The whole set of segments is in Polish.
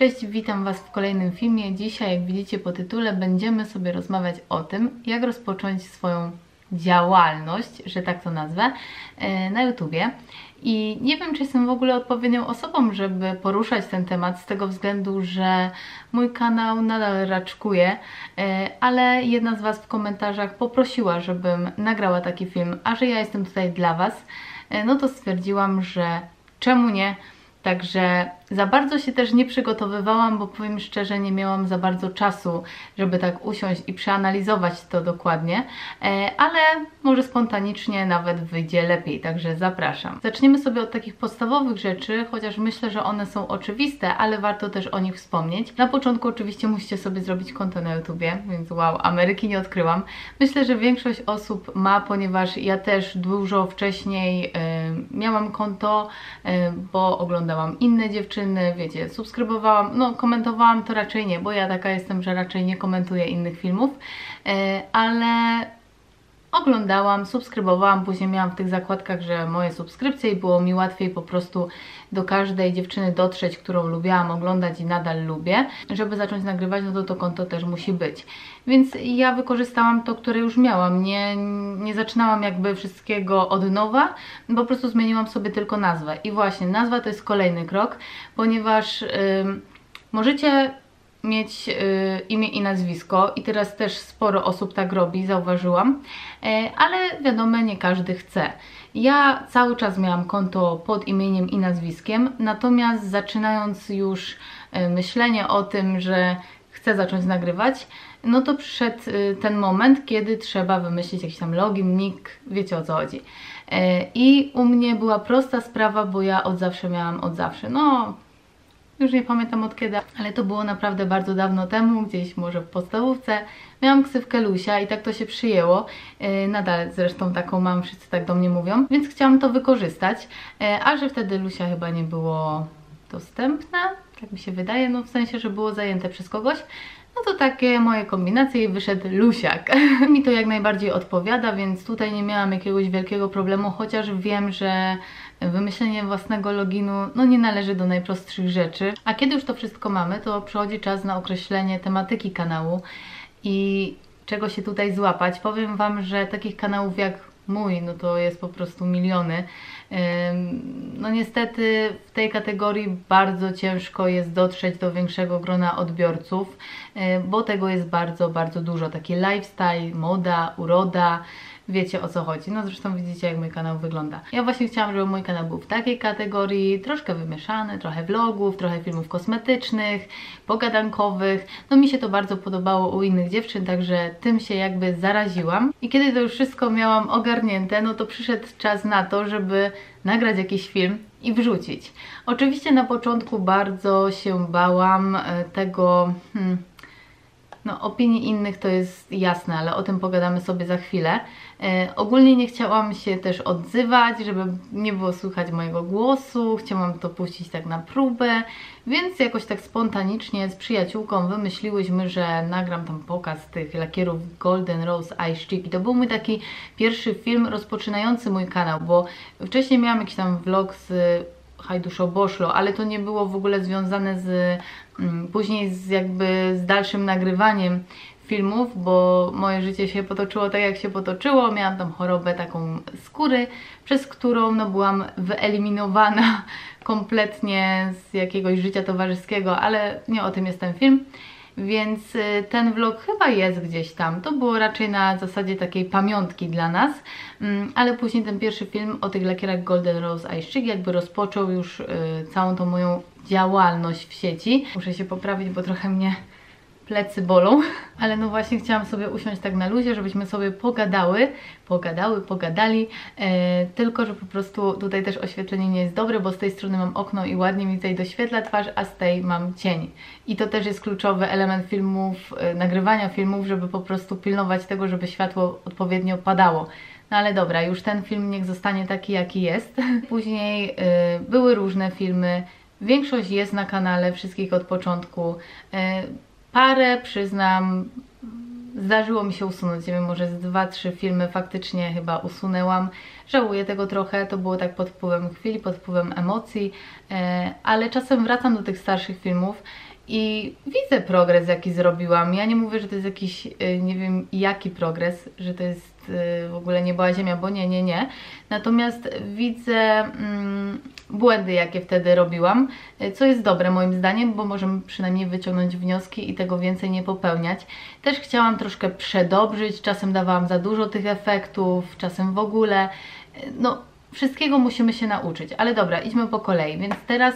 Cześć, witam Was w kolejnym filmie. Dzisiaj, jak widzicie po tytule, będziemy sobie rozmawiać o tym, jak rozpocząć swoją działalność, że tak to nazwę, e, na YouTubie. I nie wiem, czy jestem w ogóle odpowiednią osobą, żeby poruszać ten temat, z tego względu, że mój kanał nadal raczkuje, e, ale jedna z Was w komentarzach poprosiła, żebym nagrała taki film, a że ja jestem tutaj dla Was, e, no to stwierdziłam, że czemu nie? Także za bardzo się też nie przygotowywałam, bo powiem szczerze, nie miałam za bardzo czasu, żeby tak usiąść i przeanalizować to dokładnie, e, ale może spontanicznie nawet wyjdzie lepiej, także zapraszam. Zaczniemy sobie od takich podstawowych rzeczy, chociaż myślę, że one są oczywiste, ale warto też o nich wspomnieć. Na początku oczywiście musicie sobie zrobić konto na YouTubie, więc wow, Ameryki nie odkryłam. Myślę, że większość osób ma, ponieważ ja też dużo wcześniej y, miałam konto, y, bo oglądałam inne dziewczyny, dziewczyny, wiecie, subskrybowałam, no komentowałam to raczej nie, bo ja taka jestem, że raczej nie komentuję innych filmów, e, ale oglądałam, subskrybowałam, później miałam w tych zakładkach, że moje subskrypcje i było mi łatwiej po prostu do każdej dziewczyny dotrzeć, którą lubiłam oglądać i nadal lubię. Żeby zacząć nagrywać, no to to konto też musi być. Więc ja wykorzystałam to, które już miałam. Nie, nie zaczynałam jakby wszystkiego od nowa, po prostu zmieniłam sobie tylko nazwę. I właśnie, nazwa to jest kolejny krok, ponieważ... Yy, możecie mieć y, imię i nazwisko i teraz też sporo osób tak robi, zauważyłam, e, ale wiadomo, nie każdy chce. Ja cały czas miałam konto pod imieniem i nazwiskiem, natomiast zaczynając już e, myślenie o tym, że chcę zacząć nagrywać, no to przyszedł y, ten moment, kiedy trzeba wymyślić jakiś tam login, nick, wiecie o co chodzi. E, I u mnie była prosta sprawa, bo ja od zawsze miałam od zawsze, no już nie pamiętam od kiedy, ale to było naprawdę bardzo dawno temu, gdzieś może w podstawówce. Miałam ksywkę Lusia i tak to się przyjęło. Yy, nadal zresztą taką mam, wszyscy tak do mnie mówią, więc chciałam to wykorzystać, yy, a że wtedy Lusia chyba nie było dostępne, tak mi się wydaje, no w sensie, że było zajęte przez kogoś, no to takie moje kombinacje i wyszedł Lusiak. Mi to jak najbardziej odpowiada, więc tutaj nie miałam jakiegoś wielkiego problemu, chociaż wiem, że wymyślenie własnego loginu no nie należy do najprostszych rzeczy. A kiedy już to wszystko mamy, to przychodzi czas na określenie tematyki kanału i czego się tutaj złapać. Powiem Wam, że takich kanałów jak mój, no to jest po prostu miliony. No niestety w tej kategorii bardzo ciężko jest dotrzeć do większego grona odbiorców, bo tego jest bardzo, bardzo dużo. Taki lifestyle, moda, uroda, wiecie o co chodzi. No zresztą widzicie jak mój kanał wygląda. Ja właśnie chciałam, żeby mój kanał był w takiej kategorii, troszkę wymieszany, trochę vlogów, trochę filmów kosmetycznych, pogadankowych. No mi się to bardzo podobało u innych dziewczyn, także tym się jakby zaraziłam. I kiedy to już wszystko miałam ogarnięte, no to przyszedł czas na to, żeby nagrać jakiś film i wrzucić. Oczywiście na początku bardzo się bałam e, tego... Hmm, no, opinii innych to jest jasne, ale o tym pogadamy sobie za chwilę. E, ogólnie nie chciałam się też odzywać, żeby nie było słychać mojego głosu, chciałam to puścić tak na próbę, więc jakoś tak spontanicznie z przyjaciółką wymyśliłyśmy, że nagram tam pokaz tych lakierów Golden Rose Chip. I to był mój taki pierwszy film rozpoczynający mój kanał, bo wcześniej miałam jakiś tam vlog z Hajduszo Boszlo, ale to nie było w ogóle związane z mm, później z jakby z dalszym nagrywaniem filmów, bo moje życie się potoczyło tak jak się potoczyło, miałam tam chorobę taką skóry, przez którą no, byłam wyeliminowana kompletnie z jakiegoś życia towarzyskiego, ale nie o tym jest ten film więc y, ten vlog chyba jest gdzieś tam. To było raczej na zasadzie takiej pamiątki dla nas, mm, ale później ten pierwszy film o tych lakierach Golden Rose Ice Chic jakby rozpoczął już y, całą tą moją działalność w sieci. Muszę się poprawić, bo trochę mnie plecy bolą, ale no właśnie chciałam sobie usiąść tak na luzie, żebyśmy sobie pogadały, pogadały, pogadali, e, tylko że po prostu tutaj też oświetlenie nie jest dobre, bo z tej strony mam okno i ładnie mi tutaj doświetla twarz, a z tej mam cień. I to też jest kluczowy element filmów, e, nagrywania filmów, żeby po prostu pilnować tego, żeby światło odpowiednio padało. No ale dobra, już ten film niech zostanie taki, jaki jest. Później e, były różne filmy, Większość jest na kanale, wszystkich od początku. Parę, przyznam, zdarzyło mi się usunąć, nie wiem, może z dwa, trzy filmy faktycznie chyba usunęłam. Żałuję tego trochę, to było tak pod wpływem chwili, pod wpływem emocji, e, ale czasem wracam do tych starszych filmów i widzę progres, jaki zrobiłam. Ja nie mówię, że to jest jakiś, e, nie wiem jaki progres, że to jest w ogóle nie była ziemia, bo nie, nie, nie. Natomiast widzę mm, błędy, jakie wtedy robiłam, e, co jest dobre moim zdaniem, bo możemy przynajmniej wyciągnąć wnioski i tego więcej nie popełniać. Też chciałam troszkę przedobrzyć, czasem dawałam za dużo tych efektów, czasem w ogóle. No, wszystkiego musimy się nauczyć, ale dobra, idźmy po kolei. Więc teraz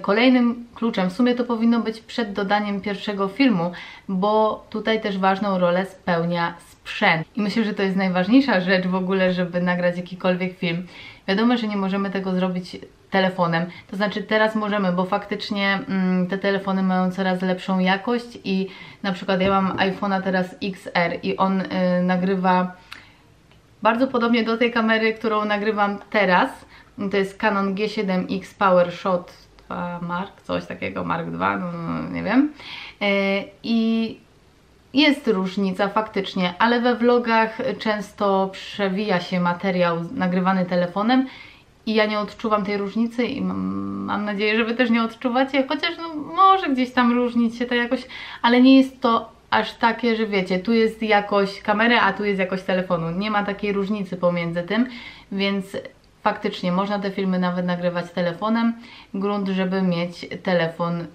kolejnym kluczem, w sumie to powinno być przed dodaniem pierwszego filmu, bo tutaj też ważną rolę spełnia sprzęt. I myślę, że to jest najważniejsza rzecz w ogóle, żeby nagrać jakikolwiek film. Wiadomo, że nie możemy tego zrobić telefonem. To znaczy teraz możemy, bo faktycznie mm, te telefony mają coraz lepszą jakość i na przykład ja mam iPhone'a teraz XR i on y, nagrywa bardzo podobnie do tej kamery, którą nagrywam teraz. To jest Canon G7X PowerShot 2 Mark, coś takiego, Mark II, no, no, no nie wiem. Y, I jest różnica faktycznie, ale we vlogach często przewija się materiał nagrywany telefonem i ja nie odczuwam tej różnicy i mam, mam nadzieję, że Wy też nie odczuwacie, chociaż no, może gdzieś tam różnić się to jakoś, ale nie jest to aż takie, że wiecie, tu jest jakość kamery, a tu jest jakość telefonu. Nie ma takiej różnicy pomiędzy tym, więc faktycznie można te filmy nawet nagrywać telefonem. Grunt, żeby mieć telefon yy,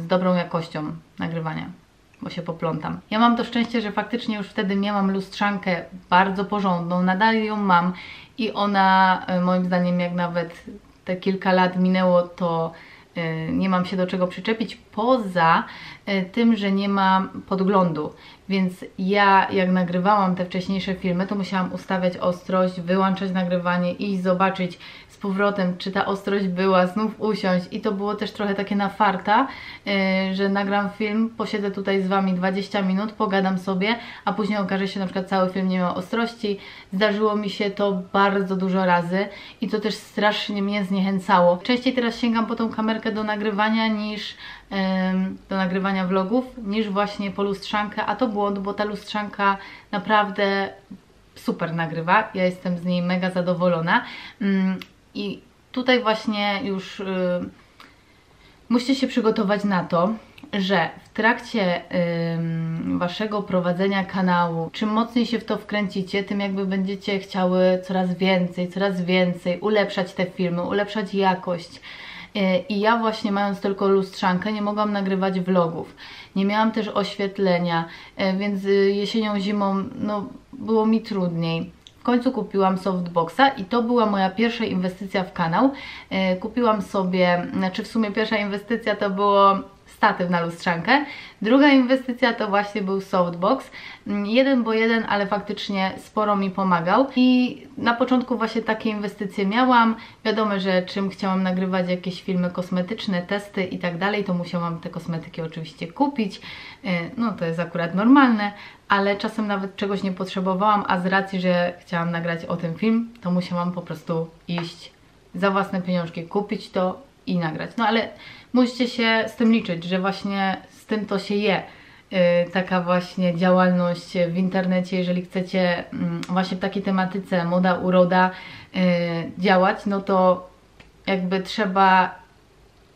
z dobrą jakością nagrywania bo się poplątam. Ja mam to szczęście, że faktycznie już wtedy miałam lustrzankę bardzo porządną, nadal ją mam i ona e, moim zdaniem jak nawet te kilka lat minęło, to e, nie mam się do czego przyczepić, poza e, tym, że nie mam podglądu. Więc ja, jak nagrywałam te wcześniejsze filmy, to musiałam ustawiać ostrość, wyłączać nagrywanie, iść zobaczyć z powrotem, czy ta ostrość była, znów usiąść i to było też trochę takie na farta, yy, że nagram film, posiedzę tutaj z Wami 20 minut, pogadam sobie, a później okaże się na przykład cały film nie miał ostrości. Zdarzyło mi się to bardzo dużo razy i to też strasznie mnie zniechęcało. Częściej teraz sięgam po tą kamerkę do nagrywania niż do nagrywania vlogów, niż właśnie po lustrzankę, a to błąd, bo ta lustrzanka naprawdę super nagrywa, ja jestem z niej mega zadowolona. I tutaj właśnie już yy, musicie się przygotować na to, że w trakcie yy, waszego prowadzenia kanału, czym mocniej się w to wkręcicie, tym jakby będziecie chciały coraz więcej, coraz więcej, ulepszać te filmy, ulepszać jakość. Yy, I ja właśnie mając tylko lustrzankę nie mogłam nagrywać vlogów. Nie miałam też oświetlenia, yy, więc y, jesienią, zimą no, było mi trudniej końcu kupiłam softboxa i to była moja pierwsza inwestycja w kanał. E, kupiłam sobie, znaczy w sumie pierwsza inwestycja to było statyw na lustrzankę. Druga inwestycja to właśnie był softbox. Mm, jeden bo jeden, ale faktycznie sporo mi pomagał. I na początku właśnie takie inwestycje miałam. Wiadomo, że czym chciałam nagrywać jakieś filmy kosmetyczne, testy i tak dalej, to musiałam te kosmetyki oczywiście kupić. E, no to jest akurat normalne, ale czasem nawet czegoś nie potrzebowałam, a z racji, że chciałam nagrać o tym film, to musiałam po prostu iść za własne pieniążki, kupić to i nagrać. No ale musicie się z tym liczyć, że właśnie z tym to się je. Yy, taka właśnie działalność w internecie, jeżeli chcecie yy, właśnie w takiej tematyce moda, uroda yy, działać, no to jakby trzeba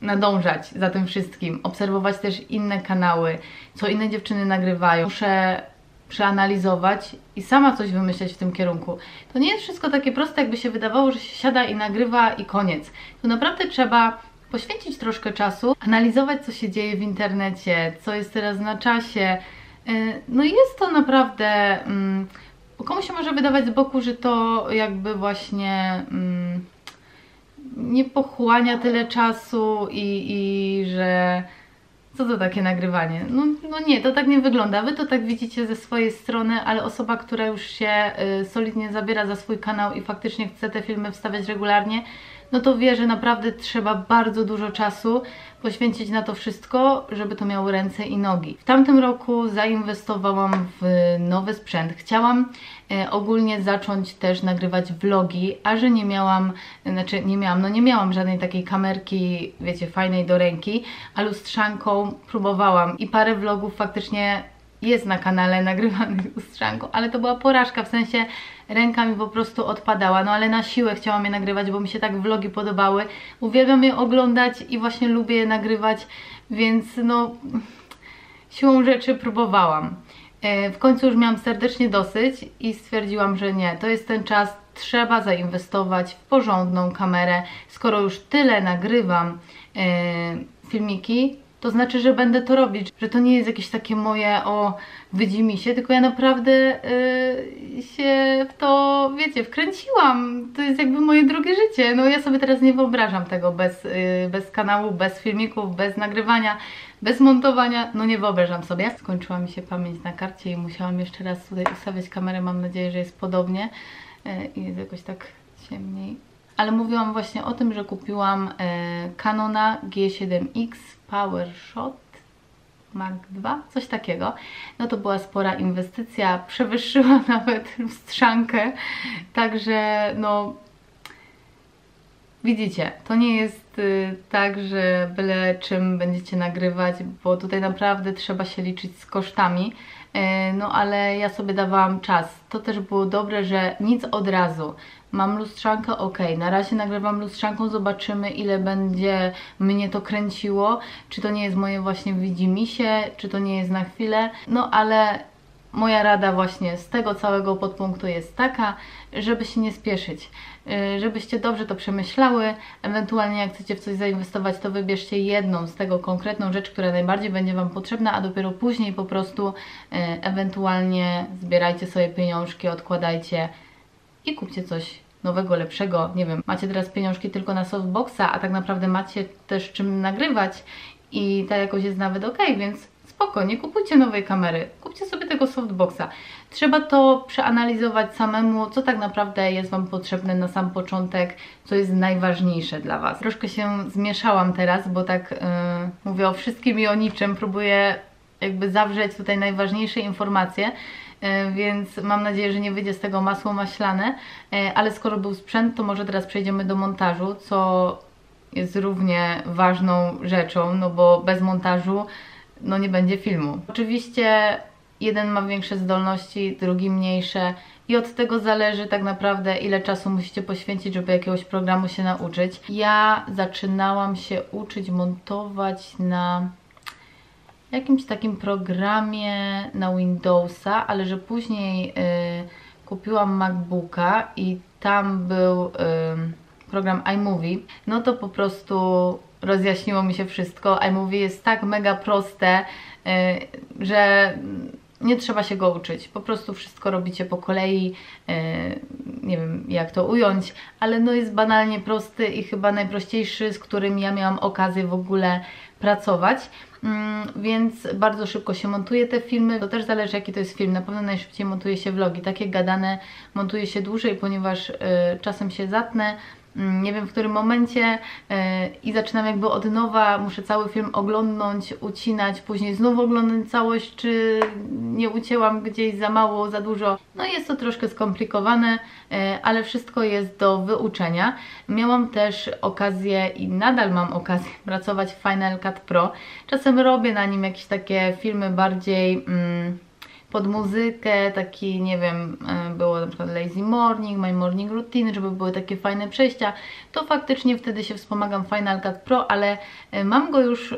nadążać za tym wszystkim, obserwować też inne kanały, co inne dziewczyny nagrywają. Muszę przeanalizować i sama coś wymyśleć w tym kierunku. To nie jest wszystko takie proste, jakby się wydawało, że się siada i nagrywa i koniec. Tu naprawdę trzeba poświęcić troszkę czasu, analizować co się dzieje w internecie, co jest teraz na czasie. Y, no jest to naprawdę... Mm, komuś się może wydawać z boku, że to jakby właśnie mm, nie pochłania tyle czasu i, i że co to takie nagrywanie? No, no nie, to tak nie wygląda. Wy to tak widzicie ze swojej strony, ale osoba, która już się y, solidnie zabiera za swój kanał i faktycznie chce te filmy wstawiać regularnie, no to wie, że naprawdę trzeba bardzo dużo czasu poświęcić na to wszystko, żeby to miało ręce i nogi. W tamtym roku zainwestowałam w nowy sprzęt. Chciałam e, ogólnie zacząć też nagrywać vlogi, a że nie miałam, znaczy nie miałam, no nie miałam żadnej takiej kamerki, wiecie, fajnej do ręki, a lustrzanką próbowałam i parę vlogów faktycznie jest na kanale nagrywany lustrzanką, ale to była porażka, w sensie ręka mi po prostu odpadała, no ale na siłę chciałam je nagrywać, bo mi się tak vlogi podobały. Uwielbiam je oglądać i właśnie lubię je nagrywać, więc no siłą rzeczy próbowałam. E, w końcu już miałam serdecznie dosyć i stwierdziłam, że nie, to jest ten czas, trzeba zainwestować w porządną kamerę. Skoro już tyle nagrywam e, filmiki, to znaczy, że będę to robić, że to nie jest jakieś takie moje, o, wydzi mi się, tylko ja naprawdę yy, się w to, wiecie, wkręciłam. To jest jakby moje drugie życie. No ja sobie teraz nie wyobrażam tego bez, yy, bez kanału, bez filmików, bez nagrywania, bez montowania. No nie wyobrażam sobie. Skończyła mi się pamięć na karcie i musiałam jeszcze raz tutaj ustawiać kamerę. Mam nadzieję, że jest podobnie yy, i jest jakoś tak ciemniej. Ale mówiłam właśnie o tym, że kupiłam yy, Canona G7X PowerShot Mark II, coś takiego. No to była spora inwestycja, przewyższyła nawet lustrzankę, także no widzicie, to nie jest y, tak, że byle czym będziecie nagrywać, bo tutaj naprawdę trzeba się liczyć z kosztami, y, no ale ja sobie dawałam czas. To też było dobre, że nic od razu. Mam lustrzankę, ok, na razie nagrywam lustrzanką, zobaczymy ile będzie mnie to kręciło, czy to nie jest moje właśnie widzimisię, czy to nie jest na chwilę, no ale moja rada właśnie z tego całego podpunktu jest taka, żeby się nie spieszyć, y, żebyście dobrze to przemyślały, ewentualnie jak chcecie w coś zainwestować, to wybierzcie jedną z tego konkretną rzecz, która najbardziej będzie Wam potrzebna, a dopiero później po prostu y, ewentualnie zbierajcie sobie pieniążki, odkładajcie i kupcie coś nowego, lepszego. Nie wiem, macie teraz pieniążki tylko na softboxa, a tak naprawdę macie też czym nagrywać i ta jakość jest nawet ok, więc spoko, nie kupujcie nowej kamery, kupcie sobie tego softboxa. Trzeba to przeanalizować samemu, co tak naprawdę jest Wam potrzebne na sam początek, co jest najważniejsze dla Was. Troszkę się zmieszałam teraz, bo tak yy, mówię o wszystkim i o niczym, próbuję jakby zawrzeć tutaj najważniejsze informacje, więc mam nadzieję, że nie wyjdzie z tego masło maślane, e, ale skoro był sprzęt, to może teraz przejdziemy do montażu, co jest równie ważną rzeczą, no bo bez montażu no nie będzie filmu. Oczywiście jeden ma większe zdolności, drugi mniejsze i od tego zależy tak naprawdę ile czasu musicie poświęcić, żeby jakiegoś programu się nauczyć. Ja zaczynałam się uczyć montować na jakimś takim programie na Windowsa, ale że później y, kupiłam MacBooka i tam był y, program iMovie, no to po prostu rozjaśniło mi się wszystko. iMovie jest tak mega proste, y, że nie trzeba się go uczyć, po prostu wszystko robicie po kolei, nie wiem jak to ująć, ale no jest banalnie prosty i chyba najprościejszy, z którym ja miałam okazję w ogóle pracować. Mm, więc bardzo szybko się montuje te filmy. To też zależy jaki to jest film. Na pewno najszybciej montuje się vlogi. Takie gadane montuje się dłużej, ponieważ y, czasem się zatnę, nie wiem w którym momencie e, i zaczynam jakby od nowa, muszę cały film oglądnąć, ucinać, później znowu oglądać całość, czy nie ucięłam gdzieś za mało, za dużo. No jest to troszkę skomplikowane, e, ale wszystko jest do wyuczenia. Miałam też okazję i nadal mam okazję pracować w Final Cut Pro. Czasem robię na nim jakieś takie filmy bardziej... Mm, pod muzykę, taki, nie wiem, e, było na przykład Lazy Morning, My Morning Routine, żeby były takie fajne przejścia, to faktycznie wtedy się wspomagam Final Cut Pro, ale e, mam go już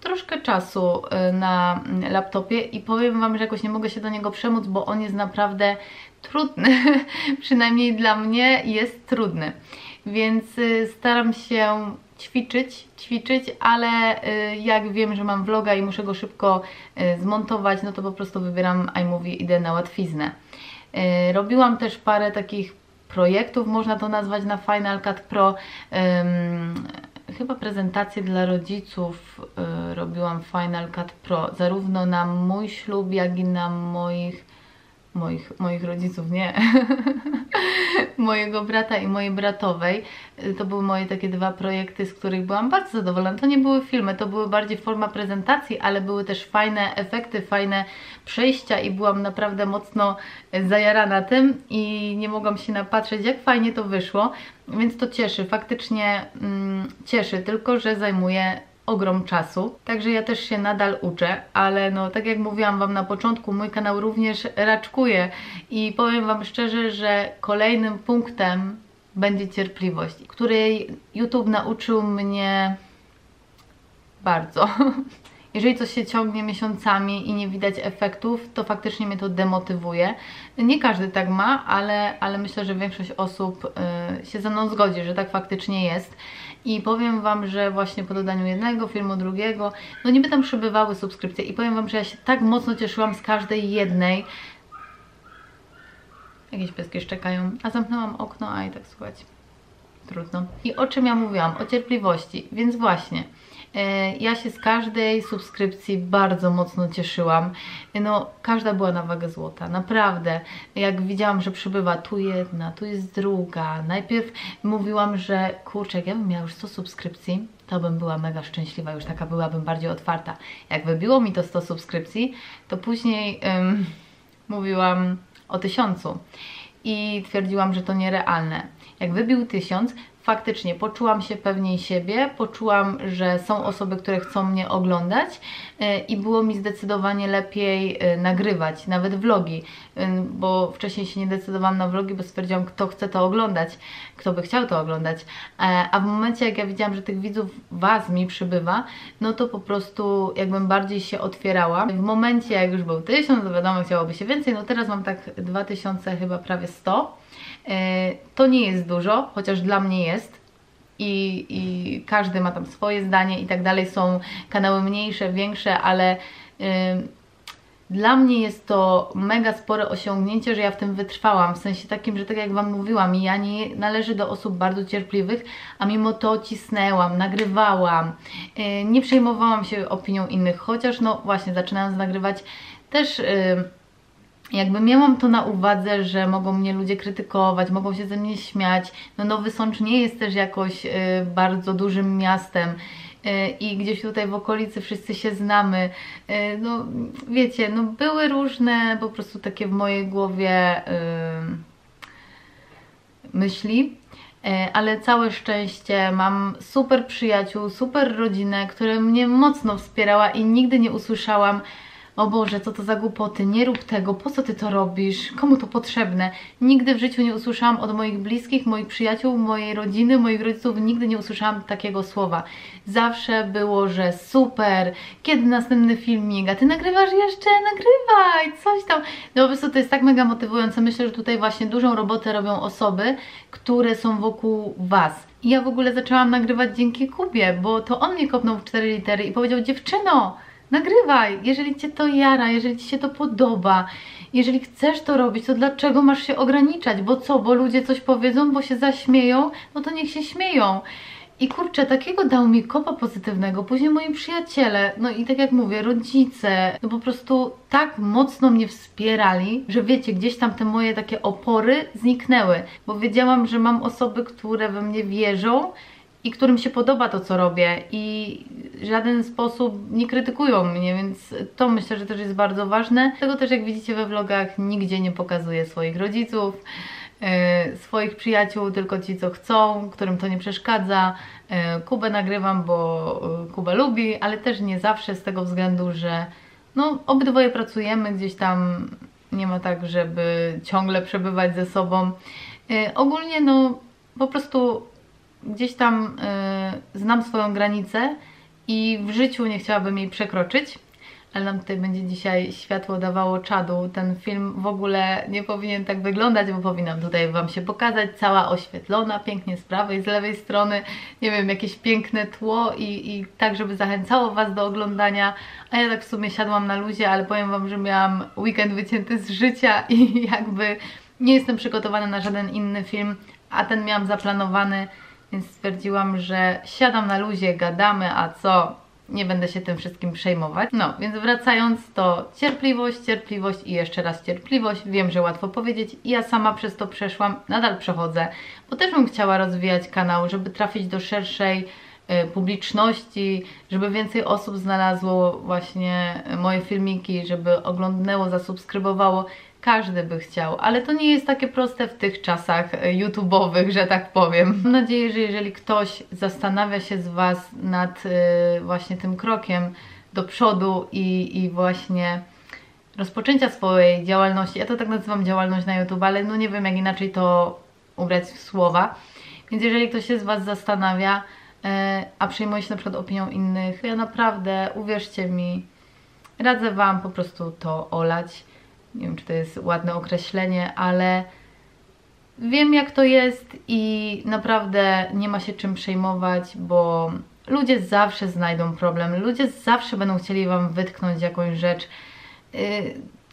troszkę czasu e, na laptopie i powiem Wam, że jakoś nie mogę się do niego przemóc, bo on jest naprawdę trudny, przynajmniej dla mnie jest trudny, więc staram się ćwiczyć, ćwiczyć, ale y, jak wiem, że mam vloga i muszę go szybko y, zmontować, no to po prostu wybieram iMovie i idę na łatwiznę. Y, robiłam też parę takich projektów, można to nazwać na Final Cut Pro. Chyba prezentacje dla rodziców robiłam Final Cut Pro, zarówno na mój ślub, jak i na moich moich, moich rodziców, nie, mojego brata i mojej bratowej. To były moje takie dwa projekty, z których byłam bardzo zadowolona. To nie były filmy, to były bardziej forma prezentacji, ale były też fajne efekty, fajne przejścia i byłam naprawdę mocno zajarana tym i nie mogłam się napatrzeć, jak fajnie to wyszło, więc to cieszy, faktycznie mm, cieszy, tylko że zajmuje ogrom czasu, także ja też się nadal uczę, ale no tak jak mówiłam Wam na początku, mój kanał również raczkuje i powiem Wam szczerze, że kolejnym punktem będzie cierpliwość, której YouTube nauczył mnie bardzo. Jeżeli coś się ciągnie miesiącami i nie widać efektów, to faktycznie mnie to demotywuje. Nie każdy tak ma, ale, ale myślę, że większość osób y, się ze mną zgodzi, że tak faktycznie jest. I powiem Wam, że właśnie po dodaniu jednego filmu, drugiego, no niby tam przybywały subskrypcje i powiem Wam, że ja się tak mocno cieszyłam z każdej jednej. Jakieś pieski szczekają, a zamknęłam okno, a i tak słuchać. Trudno. I o czym ja mówiłam? O cierpliwości. Więc właśnie, ja się z każdej subskrypcji bardzo mocno cieszyłam. No, każda była na wagę złota, naprawdę. Jak widziałam, że przybywa tu jedna, tu jest druga. Najpierw mówiłam, że kurczę, jak ja bym miała już 100 subskrypcji, to bym była mega szczęśliwa, już taka byłabym bardziej otwarta. Jak wybiło mi to 100 subskrypcji, to później um, mówiłam o tysiącu i twierdziłam, że to nierealne. Jak wybił tysiąc, faktycznie poczułam się pewniej siebie, poczułam, że są osoby, które chcą mnie oglądać e, i było mi zdecydowanie lepiej e, nagrywać, nawet vlogi, e, bo wcześniej się nie decydowałam na vlogi, bo stwierdziłam, kto chce to oglądać, kto by chciał to oglądać, a w momencie jak ja widziałam, że tych widzów Was mi przybywa, no to po prostu jakbym bardziej się otwierała. W momencie jak już był tysiąc, to wiadomo, chciałoby się więcej, no teraz mam tak 2000, chyba prawie 100, E, to nie jest dużo, chociaż dla mnie jest. I, I każdy ma tam swoje zdanie i tak dalej. Są kanały mniejsze, większe, ale dla mnie jest to mega spore osiągnięcie, że ja w tym wytrwałam, w sensie takim, że tak jak Wam mówiłam, ja nie należę do osób bardzo cierpliwych, a mimo to cisnęłam, nagrywałam, yy, nie przejmowałam się opinią innych, chociaż no właśnie zaczynając nagrywać też... Yy, jakby miałam to na uwadze, że mogą mnie ludzie krytykować, mogą się ze mnie śmiać. No Nowy Sącz nie jest też jakoś y, bardzo dużym miastem y, i gdzieś tutaj w okolicy wszyscy się znamy. Y, no wiecie, no były różne po prostu takie w mojej głowie myśli, ale całe szczęście mam super przyjaciół, super rodzinę, która mnie mocno wspierała i nigdy nie usłyszałam o Boże, co to za głupoty, nie rób tego, po co Ty to robisz, komu to potrzebne. Nigdy w życiu nie usłyszałam od moich bliskich, moich przyjaciół, mojej rodziny, moich rodziców, nigdy nie usłyszałam takiego słowa. Zawsze było, że super, kiedy następny filmik, a Ty nagrywasz jeszcze, nagrywaj, coś tam. No po prostu to jest tak mega motywujące. Myślę, że tutaj właśnie dużą robotę robią osoby, które są wokół Was. I ja w ogóle zaczęłam nagrywać dzięki Kubie, bo to on mnie kopnął w cztery litery i powiedział, dziewczyno, Nagrywaj, jeżeli Cię to jara, jeżeli Ci się to podoba, jeżeli chcesz to robić, to dlaczego masz się ograniczać? Bo co, bo ludzie coś powiedzą, bo się zaśmieją, no to niech się śmieją. I kurczę, takiego dał mi kopa pozytywnego, później moi przyjaciele, no i tak jak mówię, rodzice, no po prostu tak mocno mnie wspierali, że wiecie, gdzieś tam te moje takie opory zniknęły, bo wiedziałam, że mam osoby, które we mnie wierzą i którym się podoba to, co robię i w żaden sposób nie krytykują mnie, więc to myślę, że też jest bardzo ważne. Tego też jak widzicie we vlogach nigdzie nie pokazuję swoich rodziców, yy, swoich przyjaciół, tylko ci, co chcą, którym to nie przeszkadza. Yy, Kubę nagrywam, bo yy, Kuba lubi, ale też nie zawsze z tego względu, że no, obydwoje pracujemy gdzieś tam, nie ma tak, żeby ciągle przebywać ze sobą. Ogólnie no po prostu gdzieś tam y, znam swoją granicę i w życiu nie chciałabym jej przekroczyć, ale nam tutaj będzie dzisiaj światło dawało czadu. Ten film w ogóle nie powinien tak wyglądać, bo powinnam tutaj Wam się pokazać, cała oświetlona, pięknie z prawej, z lewej strony, nie wiem, jakieś piękne tło i, i tak, żeby zachęcało Was do oglądania, a ja tak w sumie siadłam na luzie, ale powiem Wam, że miałam weekend wycięty z życia i jakby nie jestem przygotowana na żaden inny film, a ten miałam zaplanowany więc stwierdziłam, że siadam na luzie, gadamy, a co? Nie będę się tym wszystkim przejmować. No, więc wracając to cierpliwość, cierpliwość i jeszcze raz cierpliwość. Wiem, że łatwo powiedzieć. Ja sama przez to przeszłam, nadal przechodzę, bo też bym chciała rozwijać kanał, żeby trafić do szerszej y, publiczności, żeby więcej osób znalazło właśnie moje filmiki, żeby oglądnęło, zasubskrybowało każdy by chciał, ale to nie jest takie proste w tych czasach e, YouTube'owych, że tak powiem. Mam nadzieję, że jeżeli ktoś zastanawia się z Was nad y, właśnie tym krokiem do przodu i, i właśnie rozpoczęcia swojej działalności, ja to tak nazywam działalność na YouTube, ale no nie wiem jak inaczej to ubrać w słowa, więc jeżeli ktoś się z Was zastanawia, e, a przejmuje się na przykład opinią innych, ja naprawdę, uwierzcie mi, radzę Wam po prostu to olać. Nie wiem, czy to jest ładne określenie, ale wiem jak to jest i naprawdę nie ma się czym przejmować, bo ludzie zawsze znajdą problem, ludzie zawsze będą chcieli Wam wytknąć jakąś rzecz. Yy,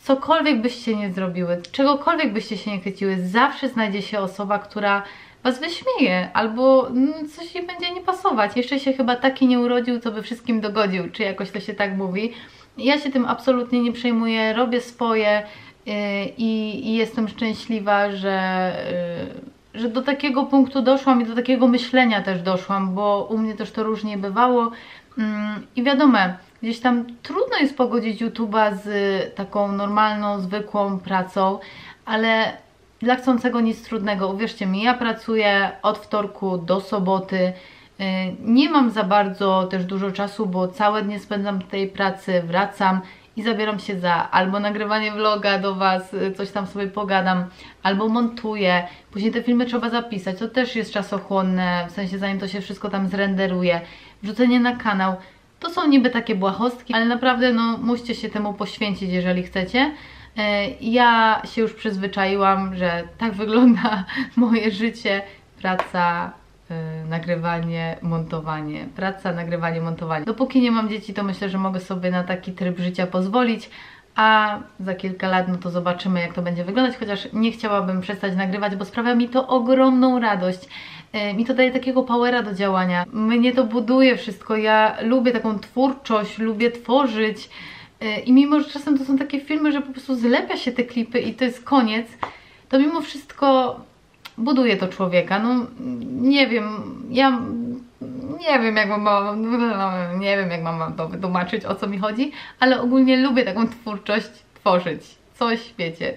cokolwiek byście nie zrobiły, czegokolwiek byście się nie chwyciły, zawsze znajdzie się osoba, która was wyśmieje albo mm, coś jej będzie nie pasować. Jeszcze się chyba taki nie urodził, co by wszystkim dogodził, czy jakoś to się tak mówi. Ja się tym absolutnie nie przejmuję, robię swoje yy, i, jestem szczęśliwa, że, yy, że do takiego punktu doszłam i do takiego myślenia też doszłam, bo u mnie też to różnie bywało. Yy, I wiadomo, gdzieś tam trudno jest pogodzić YouTube'a z taką normalną, zwykłą pracą, ale dla chcącego nic trudnego. Uwierzcie mi, ja pracuję od wtorku do soboty. Y, nie mam za bardzo też dużo czasu, bo całe dnie spędzam w tej pracy, wracam i zabieram się za albo nagrywanie vloga do Was, y, coś tam sobie pogadam, albo montuję. Później te filmy trzeba zapisać, to też jest czasochłonne, w sensie zanim to się wszystko tam zrenderuje. Wrzucenie na kanał. To są niby takie błahostki, ale naprawdę no musicie się temu poświęcić, jeżeli chcecie. E, ja się już przyzwyczaiłam, że tak wygląda moje życie, praca, e, nagrywanie, montowanie, praca, nagrywanie, montowanie. Dopóki nie mam dzieci, to myślę, że mogę sobie na taki tryb życia pozwolić, a za kilka lat no to zobaczymy jak to będzie wyglądać, chociaż nie chciałabym przestać nagrywać, bo sprawia mi to ogromną radość. E, mi to daje takiego powera do działania. Mnie to buduje wszystko, ja lubię taką twórczość, lubię tworzyć, E, I mimo, że czasem to są takie filmy, że po prostu zlepia się te klipy i to jest koniec, to mimo wszystko buduje to człowieka. No nie wiem, ja nie wiem jak mam, nie wiem jak mam to wytłumaczyć o co mi chodzi, ale ogólnie lubię taką twórczość tworzyć. Coś, wiecie,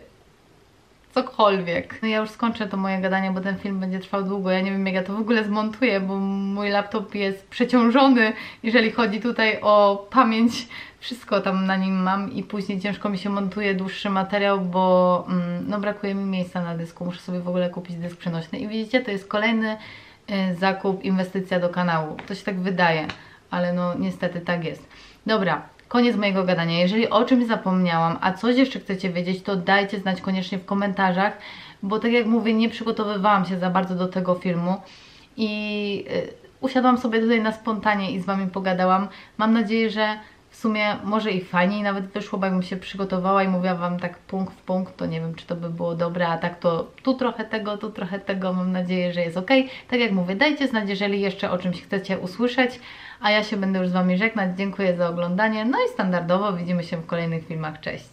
cokolwiek. No ja już skończę to moje gadanie, bo ten film będzie trwał długo. Ja nie wiem jak ja to w ogóle zmontuję, bo mój laptop jest przeciążony, jeżeli chodzi tutaj o pamięć. Wszystko tam na nim mam i później ciężko mi się montuje dłuższy materiał, bo mm, no brakuje mi miejsca na dysku. Muszę sobie w ogóle kupić dysk przenośny. I widzicie, to jest kolejny y, zakup, inwestycja do kanału. To się tak wydaje, ale no niestety tak jest. Dobra, koniec mojego gadania. Jeżeli o czymś zapomniałam, a coś jeszcze chcecie wiedzieć, to dajcie znać koniecznie w komentarzach, bo tak jak mówię, nie przygotowywałam się za bardzo do tego filmu i yy, usiadłam sobie tutaj na spontanie i z Wami pogadałam. Mam nadzieję, że sumie może i fajniej nawet wyszło, bo jakbym się przygotowała i mówiła Wam tak punkt w punkt, to nie wiem, czy to by było dobre, a tak to tu trochę tego, tu trochę tego, mam nadzieję, że jest ok. Tak jak mówię, dajcie znać, jeżeli jeszcze o czymś chcecie usłyszeć, a ja się będę już z Wami żegnać. Dziękuję za oglądanie, no i standardowo widzimy się w kolejnych filmach. Cześć!